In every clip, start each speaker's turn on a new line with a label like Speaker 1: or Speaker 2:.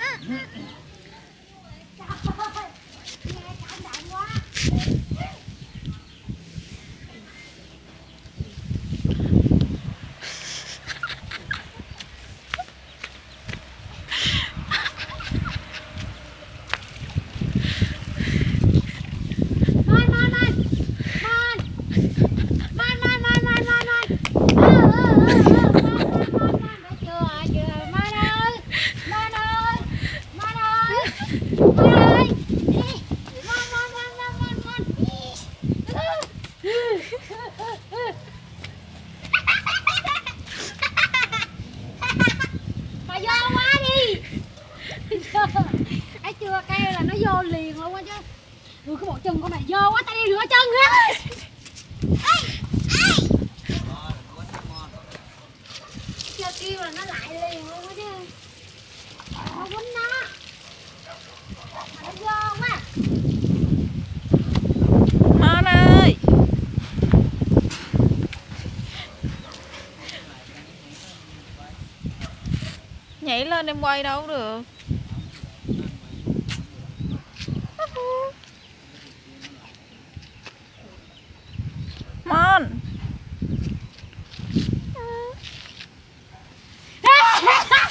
Speaker 1: Mm-hmm. Vô liền luôn á chứ. Ừ cái bộ chân của mày vô quá tao đi rửa chân á. Kêu là nó lại liền luôn á chứ. Thôi quýnh nó. Mà nó vô quá.
Speaker 2: Mon ơi. Nhảy lên em quay đâu được Mon
Speaker 1: Ha ha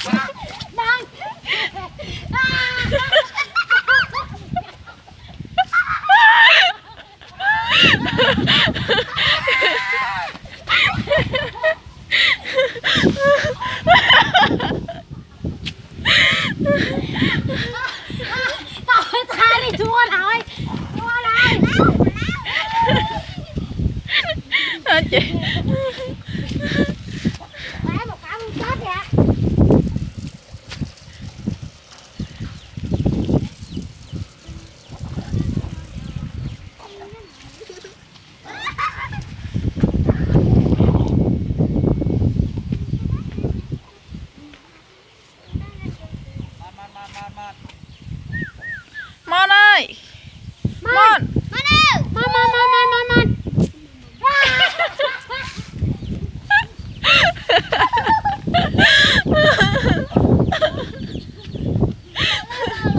Speaker 1: ha!
Speaker 2: Hả chị? Mon ơi! Mon!
Speaker 1: Mon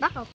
Speaker 1: пока.